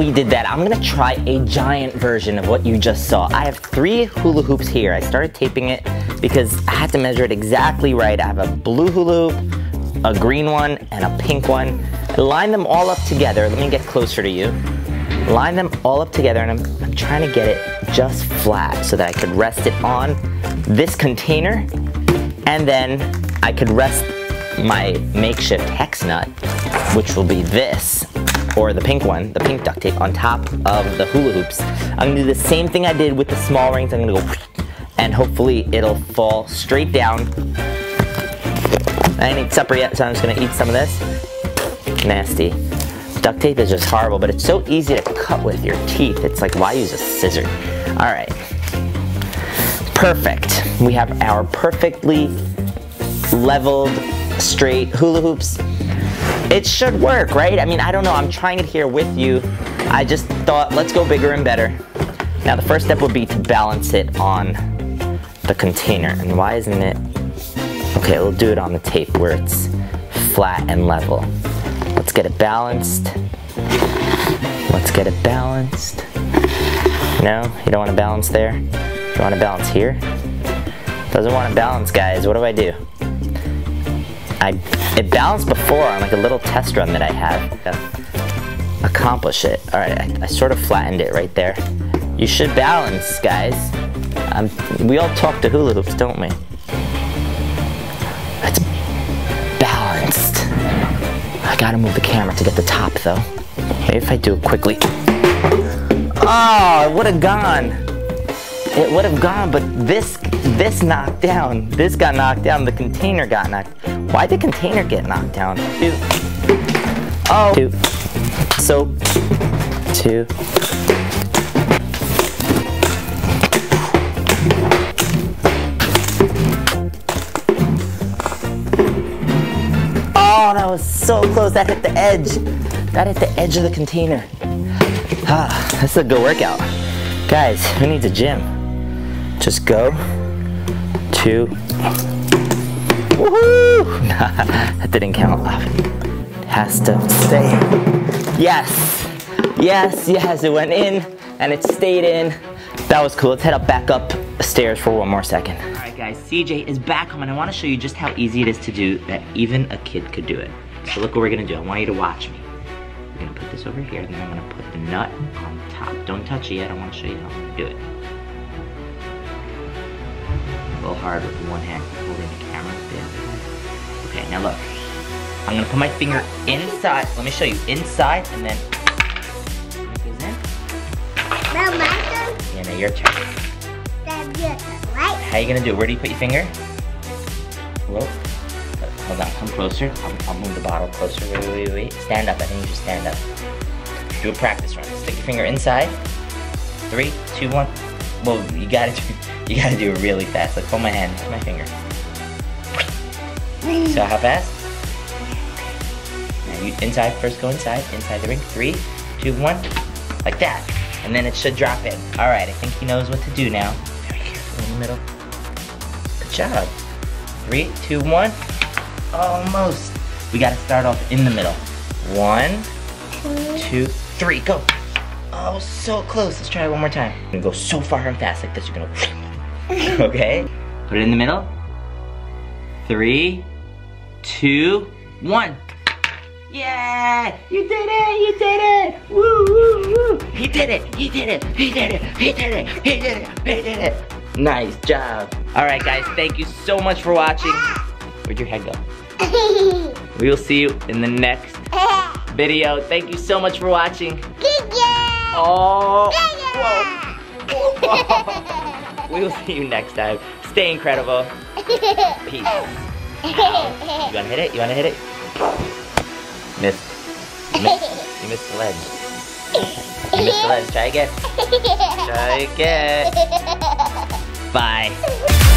we did that, I'm gonna try a giant version of what you just saw. I have three hula hoops here. I started taping it because I had to measure it exactly right. I have a blue hula hoop, a green one, and a pink one. I line them all up together. Let me get closer to you. Line them all up together, and I'm, I'm trying to get it just flat so that I could rest it on this container, and then I could rest my makeshift hex nut, which will be this, or the pink one, the pink duct tape, on top of the hula hoops. I'm gonna do the same thing I did with the small rings. I'm gonna go, and hopefully it'll fall straight down. I ain't eat supper yet, so I'm just gonna eat some of this. Nasty. Duct tape is just horrible, but it's so easy to cut with your teeth. It's like, why use a scissor? All right. Perfect. We have our perfectly leveled, straight hula hoops. It should work, right? I mean, I don't know. I'm trying it here with you. I just thought, let's go bigger and better. Now, the first step would be to balance it on the container. And why isn't it? Okay, we'll do it on the tape where it's flat and level. Let's get it balanced. Let's get it balanced. No, you don't want to balance there? You want to balance here? Doesn't want to balance, guys. What do I do? I it balanced before on like a little test run that I had. to Accomplish it. All right, I, I sort of flattened it right there. You should balance, guys. Um, we all talk to hula hoops, don't we? It's balanced. I gotta move the camera to get the top though. Maybe if I do it quickly. Oh, it would have gone. It would have gone, but this this knocked down. This got knocked down. The container got knocked. Why did the container get knocked down? Two. Oh. Two. So. Two. Oh, that was so close. That hit the edge. That hit the edge of the container. Ah, that's a good workout. Guys, who needs a gym? Just go to. Woohoo! that didn't count. Has to stay. Yes! Yes, yes, it went in and it stayed in. That was cool. Let's head up back up stairs for one more second. Alright guys, CJ is back home and I want to show you just how easy it is to do that even a kid could do it. So look what we're gonna do. I want you to watch me. We're gonna put this over here and then I'm gonna put the nut on top. Don't touch it yet, I wanna show you how I'm gonna do it. A little hard with one hand holding the camera. Okay, now look. I'm gonna put my finger inside. Let me show you. Inside and then it goes in. Now my turn. Yeah, now your turn. Then your turn, right? How you gonna do it? Where do you put your finger? Whoa. Hold on, come closer. I'll, I'll move the bottle closer. Wait, wait, wait, wait. Stand up. I think you should stand up. Do a practice run. Stick your finger inside. Three, two, one. Well, you gotta do. You gotta do it really fast. Like hold my hand, my finger. So how fast? Now you inside. First, go inside. Inside the ring. Three, two, one. Like that. And then it should drop in. All right. I think he knows what to do now. Very careful in the middle. Good job. Three, two, one. Almost. We gotta start off in the middle. One, two, three, go. Oh, so close. Let's try it one more time. You're gonna go so far and fast like this. You're gonna. okay. Put it in the middle. Three, two, one. Yeah! You did it! You did it! Woo, woo, woo! He did it! He did it! He did it! He did it! He did it! He did it! Nice job. All right, guys. Thank you so much for watching. Where'd your head go? We will see you in the next video. Thank you so much for watching. Oh, whoa. we will see you next time. Stay incredible. Peace. You wanna hit it? You wanna hit it? Miss. You missed, you missed the ledge. You missed the ledge. Try again. Try again. Bye.